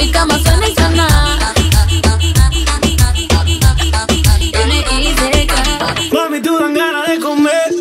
Mi cama suena y sana. Mami, tú dan ganas de comer.